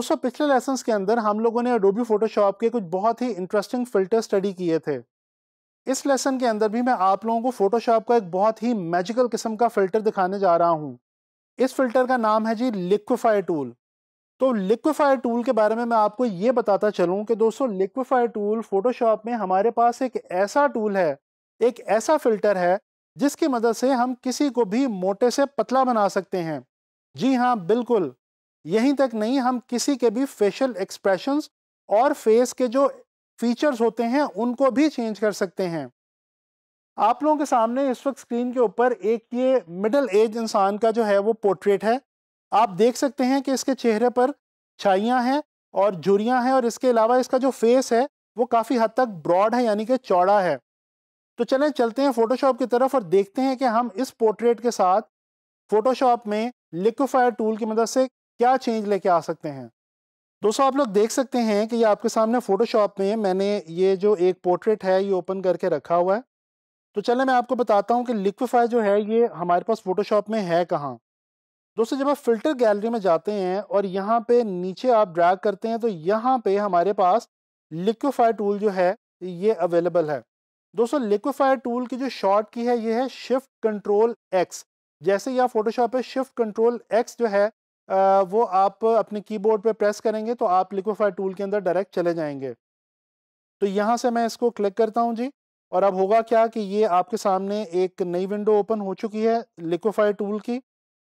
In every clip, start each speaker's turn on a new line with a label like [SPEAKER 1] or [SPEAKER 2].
[SPEAKER 1] दोस्तों पिछले लेसन के अंदर हम लोगों ने अडोबी फोटोशॉप के कुछ बहुत ही इंटरेस्टिंग फ़िल्टर स्टडी किए थे। इस लेसन के अंदर भी मैं आप लोगों को फोटोशॉप का एक बहुत ही मैजिकल किस्म का फ़िल्टर दिखाने जा रहा हूँ। इस फ़िल्टर का नाम है जी लिक्विफाई टूल तो लिक्विफाई टूल के बारे में मैं आपको ये बताता चलूँ कि दोस्तों लिक्विफाई टूल फोटोशॉप में हमारे पास एक ऐसा टूल है, एक ऐसा फ़िल्टर है जिसकी मदद से हम किसी को भी मोटे से पतला बना सकते हैं। जी हाँ बिल्कुल। यहीं तक नहीं, हम किसी के भी फेशियल एक्सप्रेशंस और फेस के जो फीचर्स होते हैं, उनको भी चेंज कर सकते हैं। आप लोगों के सामने इस वक्त स्क्रीन के ऊपर एक ये मिडिल एज इंसान का जो है, वो पोर्ट्रेट है। आप देख सकते हैं कि इसके चेहरे पर छाइयाँ हैं और झुरियाँ हैं और इसके अलावा इसका जो फेस है, वो काफ़ी हद तक ब्रॉड है, यानी कि चौड़ा है। तो चलें, चलते हैं फोटोशॉप की तरफ़ और देखते हैं कि हम इस पोर्ट्रेट के साथ फोटोशॉप में लिक्विफायर टूल की मदद से क्या चेंज लेके आ सकते हैं? दोस्तों, आप लोग देख सकते हैं कि ये आपके सामने फोटोशॉप में मैंने ये जो एक पोर्ट्रेट है, ये ओपन करके रखा हुआ है। तो चले, मैं आपको बताता हूँ कि लिक्विफाई जो है, ये हमारे पास फोटोशॉप में है कहाँ? दोस्तों, जब आप फ़िल्टर गैलरी में जाते हैं और यहाँ पे नीचे आप ड्रैग करते हैं तो यहाँ पे हमारे पास लिक्विफाई टूल जो है, ये अवेलेबल है। दोस्तों लिक्विफायर टूल की जो शॉर्ट की है, ये है शिफ्ट कंट्रोल एक्स जैसे या फोटोशॉप पे शिफ्ट कंट्रोल एक्स जो है वो आप अपने कीबोर्ड पे प्रेस करेंगे तो आप लिक्विफायर टूल के अंदर डायरेक्ट चले जाएँगे। तो यहाँ से मैं इसको क्लिक करता हूँ जी, और अब होगा क्या कि ये आपके सामने एक नई विंडो ओपन हो चुकी है लिक्विफायर टूल की।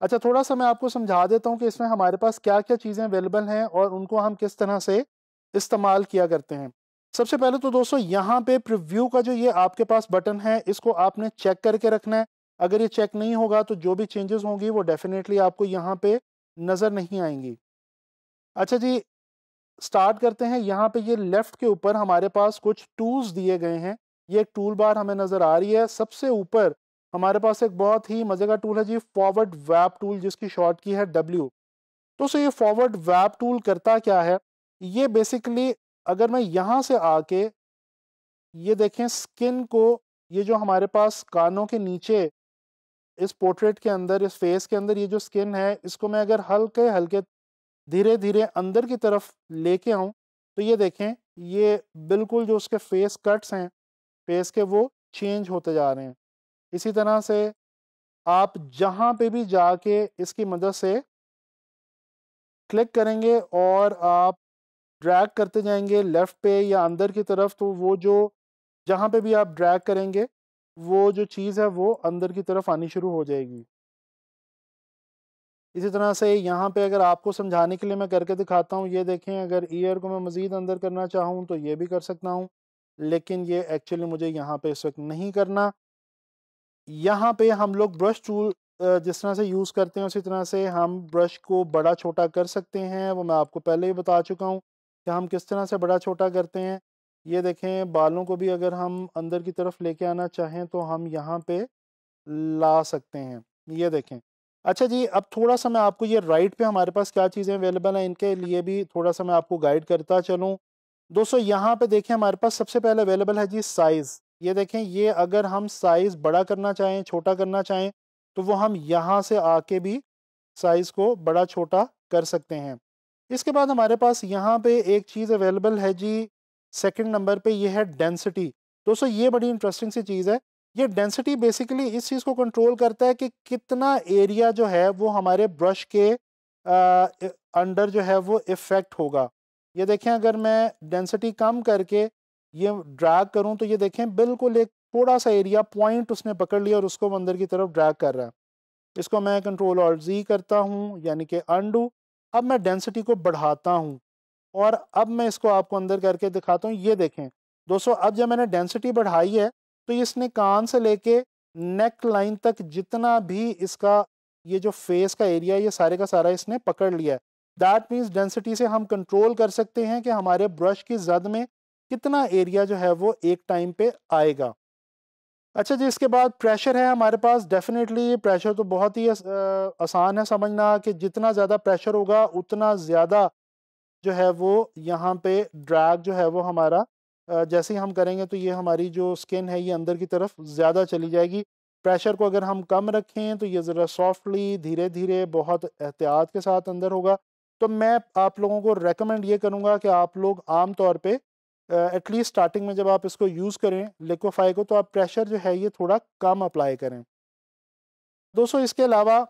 [SPEAKER 1] अच्छा थोड़ा सा मैं आपको समझा देता हूँ कि इसमें हमारे पास क्या क्या चीज़ें अवेलेबल हैं और उनको हम किस तरह से इस्तेमाल किया करते हैं। सबसे पहले तो दोस्तों यहाँ पे प्रिव्यू का जो ये आपके पास बटन है, इसको आपने चेक करके रखना है। अगर ये चेक नहीं होगा तो जो भी चेंजेस होंगी वो डेफिनेटली आपको यहाँ पे नज़र नहीं आएँगी। अच्छा जी, स्टार्ट करते हैं। यहाँ पे ये लेफ़्ट के ऊपर हमारे पास कुछ टूल्स दिए गए हैं। ये एक टूल बार हमें नज़र आ रही है। सबसे ऊपर हमारे पास एक बहुत ही मज़े का टूल है जी, फॉरवर्ड वैप टूल, जिसकी शॉर्ट की है डब्ल्यू तो सो ये फॉरवर्ड वैप टूल करता क्या है? ये बेसिकली अगर मैं यहाँ से आके ये देखें, स्किन को, ये जो हमारे पास कानों के नीचे इस पोर्ट्रेट के अंदर, इस फेस के अंदर ये जो स्किन है, इसको मैं अगर हल्के हल्के धीरे धीरे अंदर की तरफ़ लेके आऊँ तो ये देखें, ये बिल्कुल जो उसके फेस कट्स हैं, फेस के वो चेंज होते जा रहे हैं। इसी तरह से आप जहाँ पे भी जाके इसकी मदद से क्लिक करेंगे और आप ड्रैग करते जाएँगे लेफ़्ट पे या अंदर की तरफ़ तो वो जो जहाँ पे भी आप ड्रैग करेंगे वो जो चीज़ है, वो अंदर की तरफ़ आनी शुरू हो जाएगी। इसी तरह से यहाँ पे अगर आपको समझाने के लिए मैं करके दिखाता हूँ, ये देखें, अगर ईयर को मैं मज़ीद अंदर करना चाहूँ तो ये भी कर सकता हूँ, लेकिन ये एक्चुअली मुझे यहाँ पे इस वक्त नहीं करना। यहाँ पे हम लोग ब्रश टूल जिस तरह से यूज़ करते हैं, उसी तरह से हम ब्रश को बड़ा छोटा कर सकते हैं, वो मैं आपको पहले ही बता चुका हूँ कि हम किस तरह से बड़ा छोटा करते हैं। ये देखें, बालों को भी अगर हम अंदर की तरफ़ लेके आना चाहें तो हम यहाँ पे ला सकते हैं। ये देखें। अच्छा जी, अब थोड़ा सा मैं आपको ये राइट पे हमारे पास क्या चीज़ें अवेलेबल हैं, इनके लिए भी थोड़ा सा मैं आपको गाइड करता चलूँ। दोस्तों, यहाँ पे देखें, हमारे पास सबसे पहले अवेलेबल है जी साइज़ ये देखें, ये अगर हम साइज़ बड़ा करना चाहें, छोटा करना चाहें तो वो हम यहाँ से आके भी साइज़ को बड़ा छोटा कर सकते हैं। इसके बाद हमारे पास यहाँ पे एक चीज़ अवेलेबल है जी सेकंड नंबर पे ये है डेंसिटी। दोस्तों ये बड़ी इंटरेस्टिंग सी चीज़ है। ये डेंसिटी बेसिकली इस चीज़ को कंट्रोल करता है कि कितना एरिया जो है वो हमारे ब्रश के आ, अंडर जो है वो इफ़ेक्ट होगा। ये देखें अगर मैं डेंसिटी कम करके ये ड्रैग करूँ तो ये देखें बिल्कुल एक थोड़ा सा एरिया पॉइंट उसने पकड़ लिया और उसको अंदर की तरफ़ ड्रैग कर रहा है। इसको मैं कंट्रोल और जी करता हूँ यानी कि अंडू। अब मैं डेंसिटी को बढ़ाता हूँ। और अब मैं इसको आपको अंदर करके दिखाता हूँ, ये देखें। दोस्तों, अब जब मैंने डेंसिटी बढ़ाई है तो इसने कान से लेके नेक लाइन तक जितना भी इसका, ये जो फेस का एरिया ये सारे का सारा इसने पकड़ लिया है। दैट मीन्स डेंसिटी से हम कंट्रोल कर सकते हैं कि हमारे ब्रश की जद में कितना एरिया जो है वो एक टाइम पे आएगा। अच्छा जी, इसके बाद प्रेशर है हमारे पास। डेफिनेटली ये प्रेशर तो बहुत ही आसान है समझना कि जितना ज़्यादा प्रेशर होगा, उतना ज़्यादा जो है वो यहाँ पे ड्रैग जो है वो हमारा जैसे ही हम करेंगे तो ये हमारी जो स्किन है ये अंदर की तरफ़ ज़्यादा चली जाएगी। प्रेशर को अगर हम कम रखें तो ये ज़रा सॉफ्टली धीरे धीरे बहुत एहतियात के साथ अंदर होगा। तो मैं आप लोगों को रेकमेंड ये करूँगा कि आप लोग आम तौर पे एटलीस्ट स्टार्टिंग में जब आप इसको यूज़ करें लिक्विफाई को तो आप प्रेशर जो है ये थोड़ा कम अप्लाई करें। दोस्तों, इसके अलावा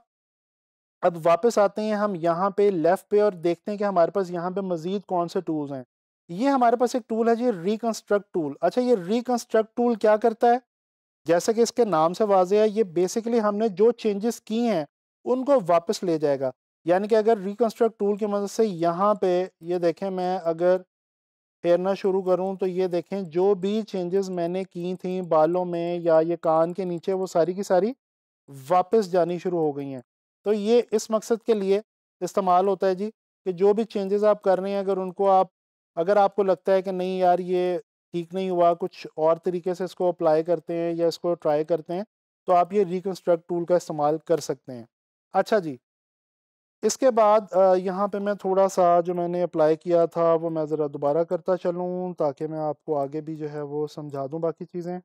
[SPEAKER 1] अब वापस आते हैं हम यहाँ पे लेफ़्ट पे और देखते हैं कि हमारे पास यहाँ पे मज़ीद कौन से टूल्स हैं। ये हमारे पास एक टूल है जी रिकन्स्ट्रक्ट टूल अच्छा ये रिकन्स्ट्रक्ट टूल क्या करता है? जैसा कि इसके नाम से वाजे है, ये बेसिकली हमने जो चेंजेस की हैं, उनको वापस ले जाएगा। यानी कि अगर रिकन्स्ट्रक्ट टूल की मदद से यहाँ पे, ये देखें मैं अगर फेरना शुरू करूँ तो ये देखें जो भी चेंजेस मैंने की थी बालों में या ये कान के नीचे, वो सारी की सारी वापस जानी शुरू हो गई हैं। तो ये इस मकसद के लिए इस्तेमाल होता है जी, कि जो भी चेंजेस आप कर रहे हैं, अगर उनको आप, अगर आपको लगता है कि नहीं यार ये ठीक नहीं हुआ, कुछ और तरीके से इसको अप्लाई करते हैं या इसको ट्राई करते हैं तो आप ये रिकन्स्ट्रक्ट टूल का इस्तेमाल कर सकते हैं। अच्छा जी। इसके बाद यहाँ पे मैं थोड़ा सा जो मैंने अप्लाई किया था, वो मैं ज़रा दोबारा करता चलूँ, ताकि मैं आपको आगे भी जो है वो समझा दूँ बाकी चीज़ें।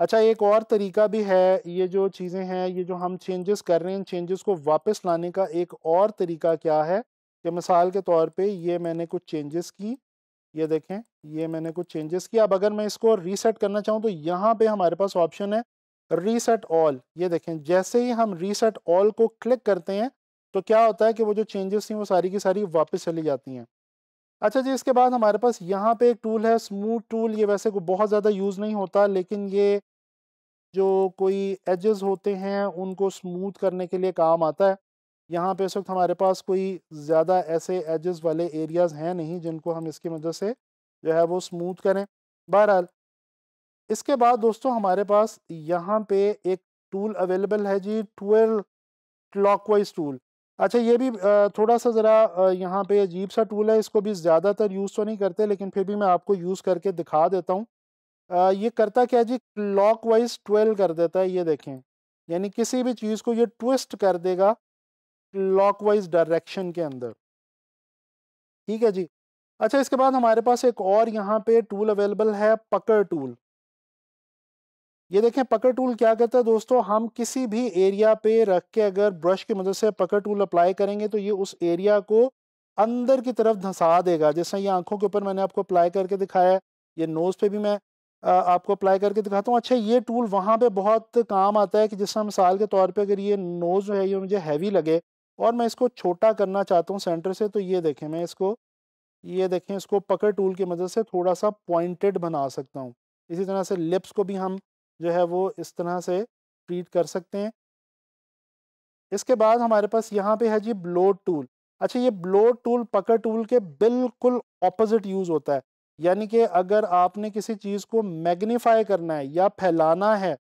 [SPEAKER 1] अच्छा एक और तरीका भी है, ये जो चीज़ें हैं, ये जो हम चेंजेस कर रहे हैं चेंजेस को वापस लाने का एक और तरीका क्या है कि मिसाल के तौर पे ये मैंने कुछ चेंजेस की, ये देखें, ये मैंने कुछ चेंजेस किया अब अगर मैं इसको रीसेट करना चाहूँ तो यहाँ पे हमारे पास ऑप्शन है रीसेट ऑल ये देखें, जैसे ही हम रीसेट ऑल को क्लिक करते हैं तो क्या होता है कि वो जो चेंजेस थी, वो सारी की सारी वापस चली जाती हैं। अच्छा जी, इसके बाद हमारे पास यहाँ पे एक टूल है स्मूथ टूल ये वैसे को बहुत ज़्यादा यूज़ नहीं होता, लेकिन ये जो कोई एजेस होते हैं, उनको स्मूथ करने के लिए काम आता है। यहाँ पे इस वक्त हमारे पास कोई ज़्यादा ऐसे एजेस वाले एरियाज़ हैं नहीं, जिनको हम इसकी मदद से जो है वो स्मूथ करें। बहरहाल, इसके बाद दोस्तों हमारे पास यहाँ पे एक टूल अवेलेबल है जी ट्वेल्व क्लॉकवाइज टूल अच्छा ये भी थोड़ा सा ज़रा यहाँ पे अजीब सा टूल है, इसको भी ज़्यादातर यूज़ तो नहीं करते, लेकिन फिर भी मैं आपको यूज़ करके दिखा देता हूँ। ये करता क्या जी? क्लॉक वाइज ट्वेल्व कर देता है, ये देखें। यानी किसी भी चीज़ को ये ट्विस्ट कर देगा क्लॉक वाइज डायरेक्शन के अंदर। ठीक है जी? अच्छा इसके बाद हमारे पास एक और यहाँ पे टूल अवेलेबल है पकड़ टूल ये देखें, पकड़ टूल क्या कहता है दोस्तों? हम किसी भी एरिया पे रख के अगर ब्रश की मदद से पकड़ टूल अप्लाई करेंगे तो ये उस एरिया को अंदर की तरफ़ धंसा देगा। जैसे ये आँखों के ऊपर मैंने आपको अप्लाई करके दिखाया है, ये नोज़ पे भी मैं आपको अप्लाई करके दिखाता हूँ। अच्छा ये टूल वहाँ पे बहुत काम आता है कि जिस मिसाल के तौर पे अगर ये नोज़ है, ये मुझे हैवी लगे और मैं इसको छोटा करना चाहता हूँ सेंटर से तो ये देखें, मैं इसको, ये देखें, इसको पकड़ टूल की मदद से थोड़ा सा पॉइंटेड बना सकता हूँ। इसी तरह से लिप्स को भी हम जो है वो इस तरह से ट्रीट कर सकते हैं। इसके बाद हमारे पास यहाँ पे है जी ब्लोड टूल अच्छा ये ब्लोड टूल पकड़ टूल के बिल्कुल ऑपोजिट यूज़ होता है। यानी कि अगर आपने किसी चीज़ को मैग्नीफाई करना है या फैलाना है,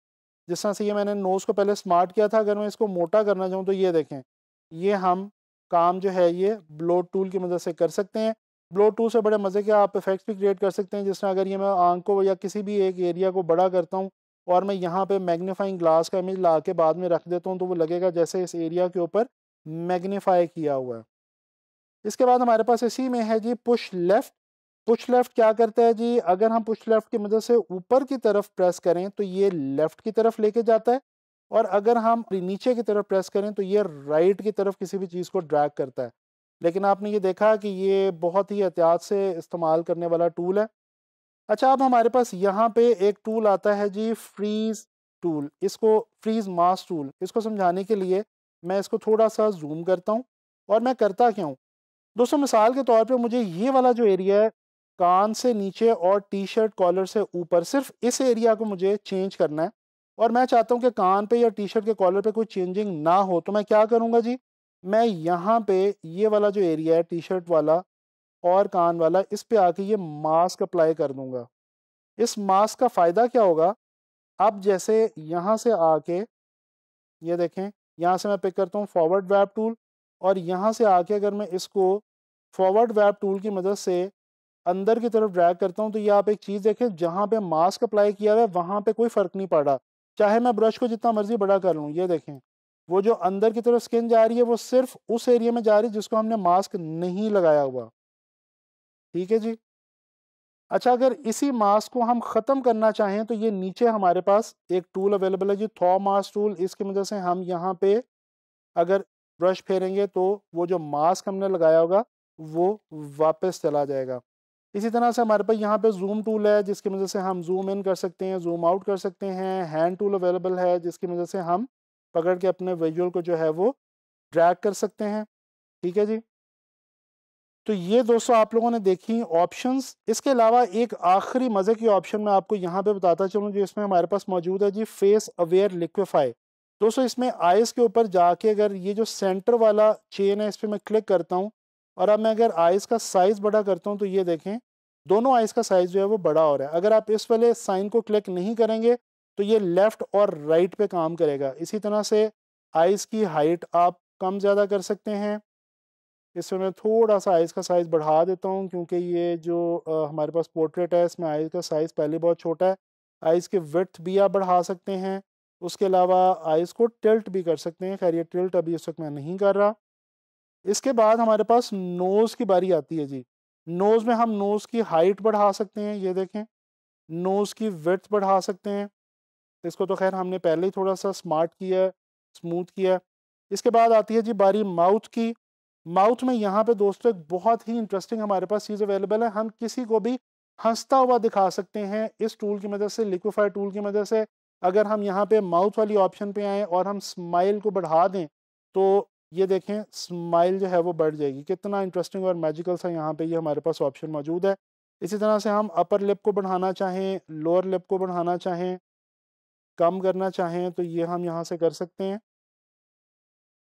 [SPEAKER 1] जिस तरह से ये मैंने नोज़ को पहले स्मार्ट किया था, अगर मैं इसको मोटा करना चाहूँ तो ये देखें, ये हम काम जो है ये ब्लो टूल की मदद से कर सकते हैं। ब्लो टूल से बड़े मज़े के आप इफेक्ट्स भी क्रिएट कर सकते हैं, जिस तरह अगर ये मैं आँख को या किसी भी एक एरिया को बड़ा करता हूँ और मैं यहाँ पे मैग्नीफाइंग ग्लास का इमेज ला के बाद में रख देता हूँ तो वो लगेगा जैसे इस एरिया के ऊपर मैग्नीफाई किया हुआ है। इसके बाद हमारे पास इसी में है जी पुश लेफ़्ट पुश लेफ़्ट क्या करता है जी? अगर हम पुश लेफ़्ट की मदद से ऊपर की तरफ़ प्रेस करें तो ये लेफ़्ट की तरफ़ लेके जाता है और अगर हम नीचे की तरफ़ प्रेस करें तो ये राइट की तरफ़ किसी भी चीज़ को ड्रैग करता है। लेकिन आपने ये देखा कि ये बहुत ही एहतियात से इस्तेमाल करने वाला टूल है। अच्छा अब हमारे पास यहाँ पे एक टूल आता है जी फ्रीज टूल इसको फ्रीज मास टूल इसको समझाने के लिए मैं इसको थोड़ा सा जूम करता हूँ और मैं करता क्या हूँ? दोस्तों, मिसाल के तौर पे मुझे ये वाला जो एरिया है, कान से नीचे और टी शर्ट कॉलर से ऊपर, सिर्फ़ इस एरिया को मुझे चेंज करना है और मैं चाहता हूँ कि कान पे या टी शर्ट के कॉलर पे कोई चेंजिंग ना हो तो मैं क्या करूँगा जी? मैं यहाँ पे ये वाला जो एरिया है टी शर्ट वाला और कान वाला, इस पे आके ये मास्क अप्लाई कर दूँगा। इस मास्क का फ़ायदा क्या होगा? अब जैसे यहाँ से आके, ये देखें, यहाँ से मैं पिक करता हूँ फॉरवर्ड वेब टूल और यहाँ से आके अगर मैं इसको फॉरवर्ड वेब टूल की मदद से अंदर की तरफ़ ड्रैग करता हूँ तो ये आप एक चीज़ देखें, जहाँ पे मास्क अप्लाई किया हुआ है, वहाँ पे कोई फ़र्क नहीं पड़। रहा चाहे मैं ब्रश को जितना मर्ज़ी बड़ा कर लूँ, ये देखें, वो जो अंदर की तरफ़ स्किन जा रही है, वो सिर्फ़ उस एरिया में जा रही है जिसको हमने मास्क नहीं लगाया हुआ। ठीक है जी। अच्छा अगर इसी मास्क को हम ख़त्म करना चाहें तो ये नीचे हमारे पास एक टूल अवेलेबल है जी थॉ मास्क टूल इसकी वजह से हम यहाँ पे अगर ब्रश फेरेंगे तो वो जो मास्क हमने लगाया होगा, वो वापस चला जाएगा। इसी तरह से हमारे पास यहाँ पे जूम टूल है, जिसकी वजह से हम जूम इन कर सकते हैं जूम आउट कर सकते हैं। हैंड टूल अवेलेबल है, जिसकी वजह से हम पकड़ के अपने विजुअल को जो है वो ड्रैग कर सकते हैं। ठीक है जी। तो ये दोस्तों आप लोगों ने देखी ऑप्शंस इसके अलावा एक आखिरी मज़े की ऑप्शन मैं आपको यहाँ पे बताता चलूँ, जो इसमें हमारे पास मौजूद है जी फेस अवेयर लिक्विफाई दोस्तों, इसमें आइस के ऊपर जाके अगर ये जो सेंटर वाला चेन है, इस पर मैं क्लिक करता हूँ, और अब मैं अगर आइस का साइज़ बड़ा करता हूँ तो ये देखें, दोनों आइस का साइज़ जो है वो बड़ा हो रहा है। अगर आप इस वाले साइन को क्लिक नहीं करेंगे तो ये लेफ़्ट और राइट पे काम करेगा। इसी तरह से आइस की हाइट आप कम ज़्यादा कर सकते हैं इसमें मैं थोड़ा सा आइस का साइज़ बढ़ा देता हूँ क्योंकि ये जो आ, हमारे पास पोर्ट्रेट है इसमें आइस का साइज़ पहले बहुत छोटा है। आइज़ के विथ भी आप बढ़ा सकते हैं। उसके अलावा आइस को टिल्ट भी कर सकते हैं। खैर ये टिल्ट अभी इस वक्त मैं नहीं कर रहा। इसके बाद हमारे पास नोज़ की बारी आती है जी। नोज़ में हम नोज़ की हाइट बढ़ा सकते हैं ये देखें। नोज़ की विथ बढ़ा सकते हैं। इसको तो खैर हमने पहले ही थोड़ा सा स्मार्ट किया स्मूथ किया इसके बाद आती है जी बारी माउथ की। माउथ में यहाँ पे दोस्तों एक बहुत ही इंटरेस्टिंग हमारे पास चीज़ अवेलेबल है। हम किसी को भी हंसता हुआ दिखा सकते हैं इस टूल की मदद से लिक्विफाई टूल की मदद से। अगर हम यहाँ पे माउथ वाली ऑप्शन पे आएँ और हम स्माइल को बढ़ा दें तो ये देखें स्माइल जो है वो बढ़ जाएगी। कितना इंटरेस्टिंग और मैजिकल सा यहाँ पे ये हमारे पास ऑप्शन मौजूद है। इसी तरह से हम अपर लिप को बढ़ाना चाहें लोअर लिप को बढ़ाना चाहें, कम करना चाहें तो ये हम यहाँ से कर सकते हैं।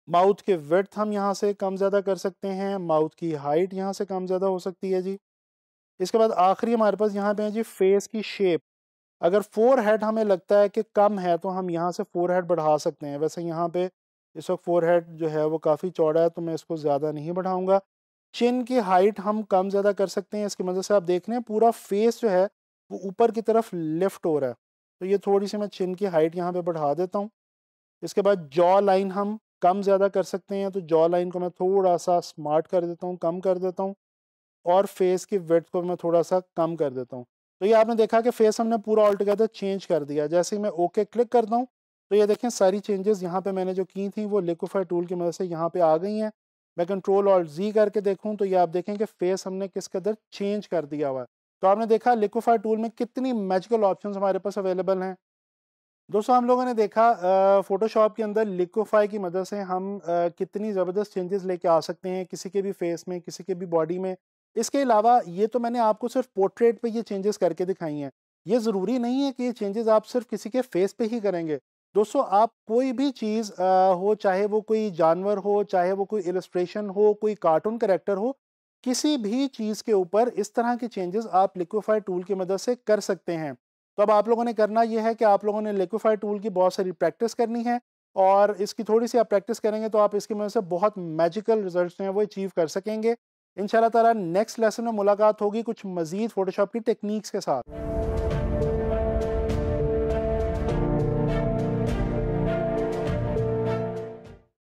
[SPEAKER 1] माउथ के वेथ हम यहाँ से कम ज़्यादा कर सकते हैं, माउथ की हाइट यहाँ से कम ज़्यादा हो सकती है जी। इसके बाद आखिरी हमारे पास यहाँ पे है जी फेस की शेप अगर फोर हेड हमें लगता है कि कम है तो हम यहाँ से फोर हेड बढ़ा सकते हैं। वैसे यहाँ पे इस वक्त फोर हेड जो है वो काफ़ी चौड़ा है तो मैं इसको ज़्यादा नहीं बढ़ाऊँगा। चिन की हाइट हम कम ज़्यादा कर सकते हैं, इसकी मदद से आप देख रहे हैं पूरा फेस जो है वो ऊपर की तरफ़ लिफ्ट हो रहा है। तो ये थोड़ी सी मैं चिन की हाइट यहाँ पे बढ़ा देता हूँ। इसके बाद जॉ लाइन हम कम ज़्यादा कर सकते हैं तो जॉ लाइन को मैं थोड़ा सा स्मार्ट कर देता हूँ, कम कर देता हूँ और फेस की वेथ को मैं थोड़ा सा कम कर देता हूँ। तो ये आपने देखा कि फेस हमने पूरा ऑल टुगेदर चेंज कर दिया। जैसे ही मैं ओके क्लिक करता हूँ तो ये देखें सारी चेंजेस यहाँ पे मैंने जो की थी वो लिक्विफाई टूल की मदद से यहाँ पे आ गई हैं। मैं कंट्रोल और जी करके देखूँ तो ये आप देखें कि फेस हमने किस कदर चेंज कर दिया हुआ है। तो आपने देखा लिक्विफाई टूल में कितनी मैजिकल ऑप्शन हमारे पास अवेलेबल हैं। दोस्तों हम लोगों ने देखा फ़ोटोशॉप के अंदर लिक्विफाई की मदद से हम आ, कितनी ज़बरदस्त चेंजेस लेके आ सकते हैं किसी के भी फेस में किसी के भी बॉडी में। इसके अलावा ये तो मैंने आपको सिर्फ़ पोर्ट्रेट पे ये चेंजेस करके दिखाई हैं। ये ज़रूरी नहीं है कि ये चेंजेस आप सिर्फ़ किसी के फेस पे ही करेंगे। दोस्तों आप कोई भी चीज़ हो चाहे वो कोई जानवर हो चाहे वो कोई इलस्ट्रेशन हो कोई कार्टून करेक्टर हो किसी भी चीज़ के ऊपर इस तरह के चेंजेस आप लिक्विफाई टूल की मदद से कर सकते हैं। तो अब आप लोगों ने करना यह है कि आप लोगों ने लिक्विफाइड टूल की बहुत सारी प्रैक्टिस करनी है और इसकी थोड़ी सी आप प्रैक्टिस करेंगे तो आप इसकी मदद से बहुत मैजिकल रिज़ल्ट हैं वो अचीव कर सकेंगे। इन ताला नेक्स्ट लेसन में मुलाकात होगी कुछ मजीद फोटोशॉप की टेक्निक्स के साथ।